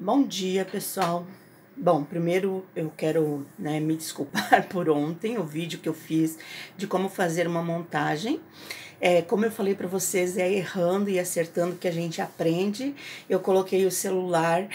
Bom dia, pessoal. Bom, primeiro eu quero né, me desculpar por ontem, o vídeo que eu fiz de como fazer uma montagem. É, como eu falei para vocês, é errando e acertando que a gente aprende. Eu coloquei o celular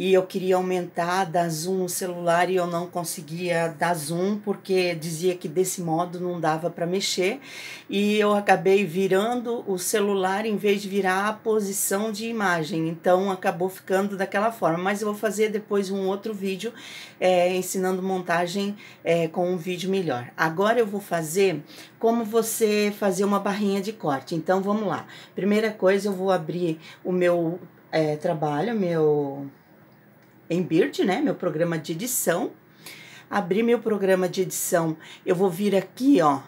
e eu queria aumentar, dar zoom no celular e eu não conseguia dar zoom porque dizia que desse modo não dava para mexer e eu acabei virando o celular em vez de virar a posição de imagem, então acabou ficando daquela forma. Mas eu vou fazer depois um outro vídeo é, ensinando montagem é, com um vídeo melhor. Agora eu vou fazer como você fazer uma barrinha de corte. Então vamos lá. Primeira coisa eu vou abrir o meu é, trabalho, meu em Bird, né? Meu programa de edição. Abrir meu programa de edição, eu vou vir aqui, ó,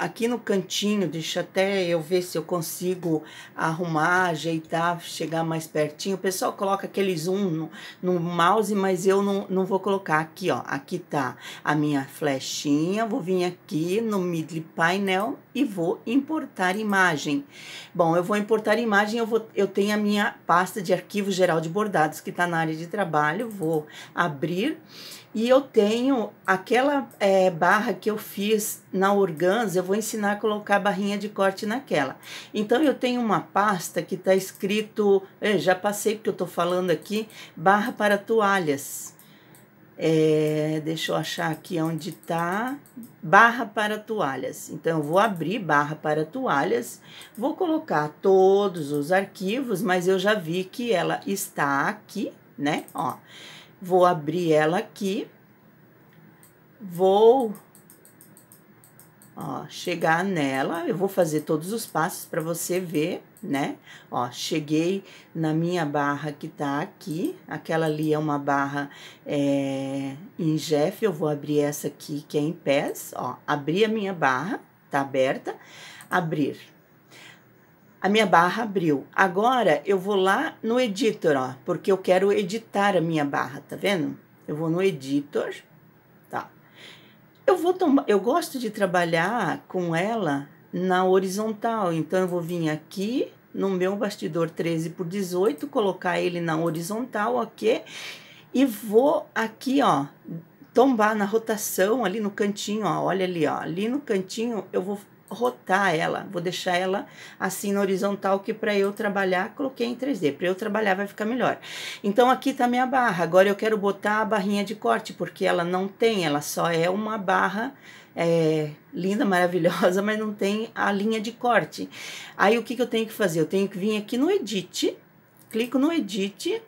aqui no cantinho, deixa até eu ver se eu consigo arrumar, ajeitar, chegar mais pertinho. O pessoal coloca aquele zoom no, no mouse, mas eu não, não vou colocar aqui, ó. Aqui tá a minha flechinha, vou vir aqui no Midley Painel e vou importar imagem. Bom, eu vou importar imagem, eu, vou, eu tenho a minha pasta de arquivo geral de bordados que está na área de trabalho, vou abrir e eu tenho aquela é, barra que eu fiz na eu vou ensinar a colocar a barrinha de corte naquela. Então, eu tenho uma pasta que está escrito, já passei porque eu estou falando aqui, barra para toalhas. É, deixa eu achar aqui onde está, barra para toalhas. Então, eu vou abrir barra para toalhas, vou colocar todos os arquivos, mas eu já vi que ela está aqui, né? Ó, Vou abrir ela aqui. Vou ó, chegar nela. Eu vou fazer todos os passos para você ver, né? Ó, cheguei na minha barra que tá aqui. Aquela ali é uma barra é, em Jeff. Eu vou abrir essa aqui que é em pés. Ó, abri a minha barra, tá aberta. Abrir a minha barra abriu. Agora eu vou lá no editor, ó, porque eu quero editar a minha barra, tá vendo? Eu vou no editor? Eu vou tomar, eu gosto de trabalhar com ela na horizontal, então eu vou vir aqui no meu bastidor 13 por 18, colocar ele na horizontal, ok? E vou aqui, ó, tombar na rotação ali no cantinho, ó, olha ali, ó, ali no cantinho eu vou rotar ela, vou deixar ela assim na horizontal, que para eu trabalhar, coloquei em 3D, para eu trabalhar vai ficar melhor. Então aqui tá minha barra, agora eu quero botar a barrinha de corte, porque ela não tem, ela só é uma barra é, linda, maravilhosa, mas não tem a linha de corte. Aí o que, que eu tenho que fazer? Eu tenho que vir aqui no Edit, clico no Edit,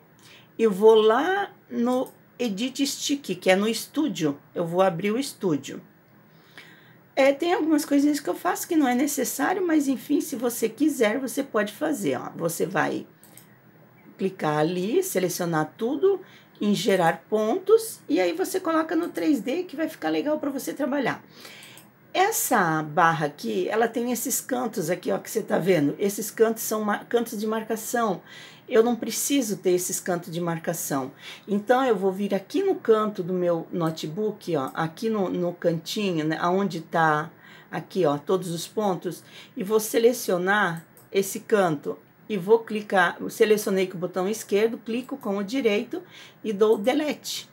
e vou lá no Edit Stick, que é no estúdio, eu vou abrir o estúdio. É, tem algumas coisinhas que eu faço que não é necessário, mas enfim, se você quiser, você pode fazer. Ó. Você vai clicar ali, selecionar tudo, em gerar pontos, e aí você coloca no 3D que vai ficar legal para você trabalhar. Essa barra aqui, ela tem esses cantos aqui, ó, que você tá vendo. Esses cantos são cantos de marcação eu não preciso ter esses cantos de marcação. Então, eu vou vir aqui no canto do meu notebook, ó, aqui no, no cantinho, né, onde está aqui, ó, todos os pontos, e vou selecionar esse canto e vou clicar, selecionei com o botão esquerdo, clico com o direito e dou delete.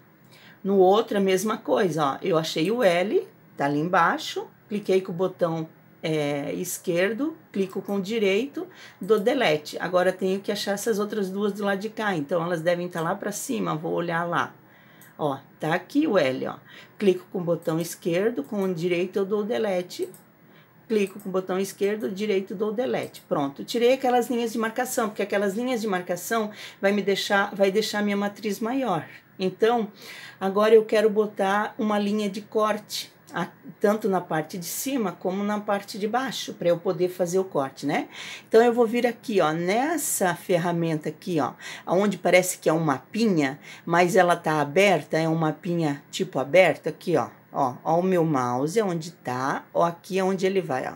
No outro, a mesma coisa, ó, eu achei o L, tá ali embaixo, cliquei com o botão é, esquerdo, clico com o direito, do delete. Agora tenho que achar essas outras duas do lado de cá, então elas devem estar lá para cima, vou olhar lá. Ó, tá aqui o L, ó. Clico com o botão esquerdo, com o direito eu dou delete. Clico com o botão esquerdo, direito dou delete. Pronto, tirei aquelas linhas de marcação, porque aquelas linhas de marcação vai me deixar, vai deixar minha matriz maior. Então, agora eu quero botar uma linha de corte a, tanto na parte de cima como na parte de baixo, para eu poder fazer o corte, né? Então, eu vou vir aqui, ó, nessa ferramenta aqui, ó, onde parece que é um mapinha, mas ela tá aberta, é um mapinha tipo aberto, aqui, ó, ó, ó o meu mouse, onde tá, ó, aqui é onde ele vai, ó,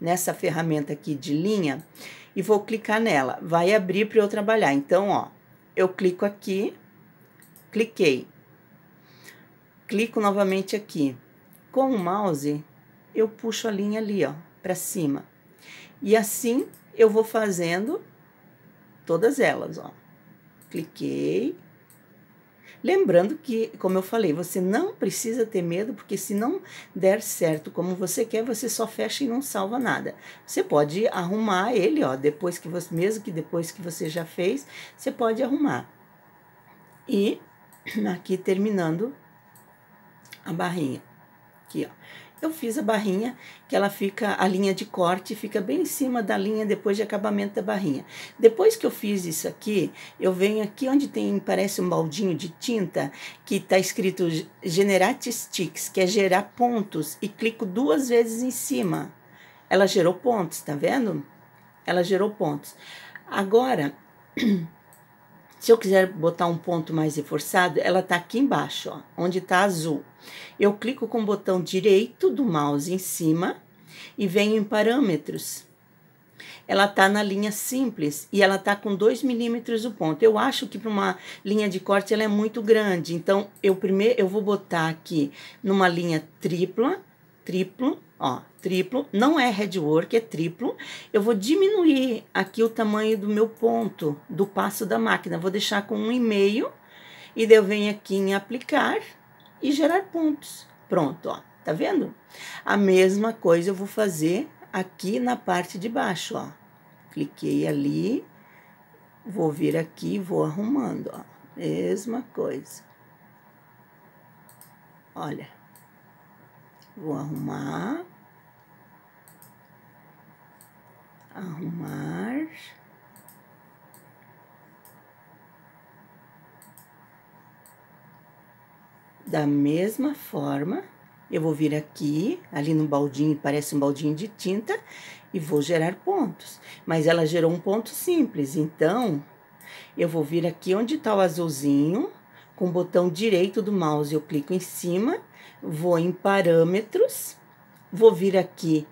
nessa ferramenta aqui de linha, e vou clicar nela, vai abrir para eu trabalhar. Então, ó, eu clico aqui, cliquei, clico novamente aqui, com o mouse, eu puxo a linha ali, ó, para cima. E assim eu vou fazendo todas elas, ó. Cliquei, Lembrando que, como eu falei, você não precisa ter medo, porque se não der certo como você quer, você só fecha e não salva nada. Você pode arrumar ele, ó, depois que você, mesmo que depois que você já fez, você pode arrumar. E aqui terminando a barrinha. Aqui, ó. Eu fiz a barrinha, que ela fica, a linha de corte fica bem em cima da linha depois de acabamento da barrinha. Depois que eu fiz isso aqui, eu venho aqui onde tem, parece um baldinho de tinta, que está escrito Generate Sticks, que é gerar pontos, e clico duas vezes em cima. Ela gerou pontos, tá vendo? Ela gerou pontos. Agora, Se eu quiser botar um ponto mais reforçado, ela está aqui embaixo, ó, onde está azul. Eu clico com o botão direito do mouse em cima e venho em parâmetros. Ela está na linha simples e ela está com 2 milímetros o ponto. Eu acho que para uma linha de corte ela é muito grande, então eu primeiro eu vou botar aqui numa linha tripla, triplo, ó, triplo, não é headwork, é triplo. Eu vou diminuir aqui o tamanho do meu ponto do passo da máquina, vou deixar com um e meio e daí eu venho aqui em aplicar e gerar pontos. Pronto, ó, tá vendo? A mesma coisa eu vou fazer aqui na parte de baixo, ó. Cliquei ali, vou vir aqui, vou arrumando, ó. Mesma coisa. Olha. Vou arrumar. Arrumar. Da mesma forma, eu vou vir aqui, ali no baldinho, parece um baldinho de tinta, e vou gerar pontos. Mas ela gerou um ponto simples, então, eu vou vir aqui onde está o azulzinho, com o botão direito do mouse, eu clico em cima vou em parâmetros, vou vir aqui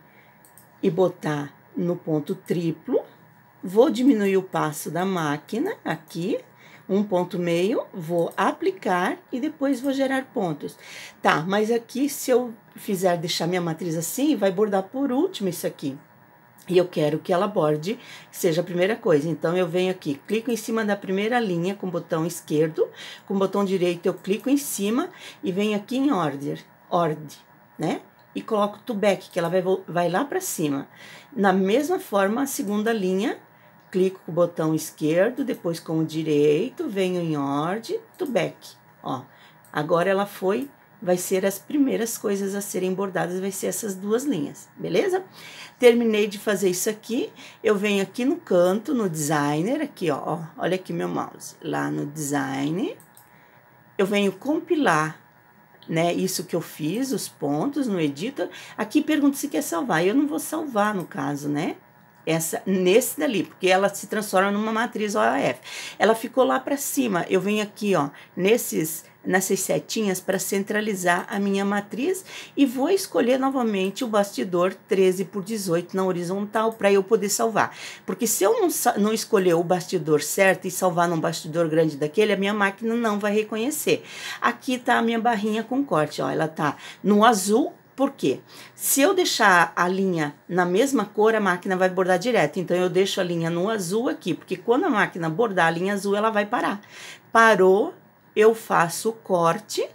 e botar no ponto triplo, vou diminuir o passo da máquina aqui, um ponto meio, vou aplicar e depois vou gerar pontos. Tá, mas aqui se eu fizer deixar minha matriz assim, vai bordar por último isso aqui. E eu quero que ela borde, seja a primeira coisa. Então, eu venho aqui, clico em cima da primeira linha com o botão esquerdo, com o botão direito eu clico em cima e venho aqui em order, ordem, né? E coloco to back, que ela vai, vai lá para cima. Na mesma forma, a segunda linha, clico com o botão esquerdo, depois com o direito, venho em ordem, to back, ó. Agora ela foi vai ser as primeiras coisas a serem bordadas, vai ser essas duas linhas, beleza? Terminei de fazer isso aqui, eu venho aqui no canto, no designer, aqui ó, olha aqui meu mouse, lá no design, eu venho compilar né, isso que eu fiz, os pontos no editor. Aqui pergunta se quer salvar. Eu não vou salvar no caso, né? Essa nesse dali, porque ela se transforma numa matriz OAF. Ela ficou lá para cima. Eu venho aqui, ó, nesses nessas setinhas para centralizar a minha matriz e vou escolher novamente o bastidor 13 por 18 na horizontal para eu poder salvar. Porque se eu não, não escolher o bastidor certo e salvar num bastidor grande daquele, a minha máquina não vai reconhecer. Aqui está a minha barrinha com corte, ó, ela tá no azul por quê? Se eu deixar a linha na mesma cor, a máquina vai bordar direto. Então, eu deixo a linha no azul aqui, porque quando a máquina bordar a linha azul, ela vai parar. Parou, eu faço o corte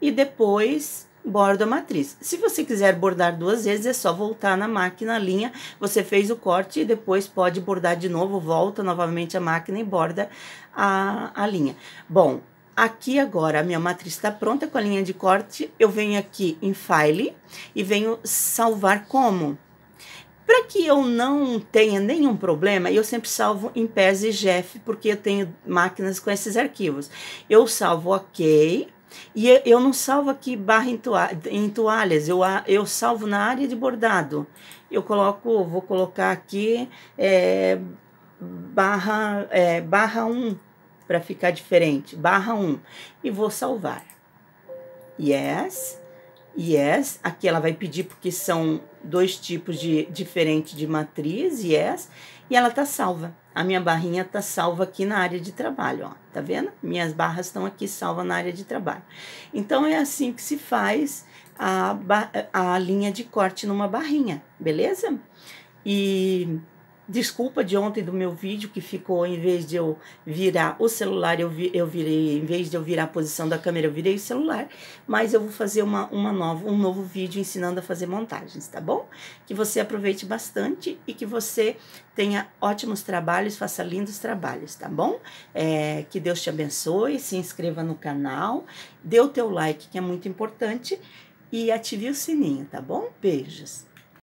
e depois bordo a matriz. Se você quiser bordar duas vezes, é só voltar na máquina, a linha, você fez o corte e depois pode bordar de novo, volta novamente a máquina e borda a, a linha. Bom, aqui agora a minha matriz está pronta com a linha de corte, eu venho aqui em File e venho salvar como. Para que eu não tenha nenhum problema, eu sempre salvo em PES e GEF, porque eu tenho máquinas com esses arquivos. Eu salvo OK, e eu não salvo aqui barra em, em toalhas, eu, eu salvo na área de bordado. Eu coloco, vou colocar aqui é, barra, é, barra 1, para ficar diferente, barra 1, e vou salvar. Yes. Yes, aqui ela vai pedir porque são dois tipos de diferente de matriz, yes, e ela tá salva. A minha barrinha tá salva aqui na área de trabalho, ó. Tá vendo? Minhas barras estão aqui salvas na área de trabalho. Então é assim que se faz a, a linha de corte numa barrinha, beleza? E Desculpa de ontem do meu vídeo que ficou, em vez de eu virar o celular, eu, vi, eu virei, em vez de eu virar a posição da câmera, eu virei o celular. Mas eu vou fazer uma, uma nova, um novo vídeo ensinando a fazer montagens, tá bom? Que você aproveite bastante e que você tenha ótimos trabalhos, faça lindos trabalhos, tá bom? É, que Deus te abençoe, se inscreva no canal, dê o teu like, que é muito importante, e ative o sininho, tá bom? Beijos!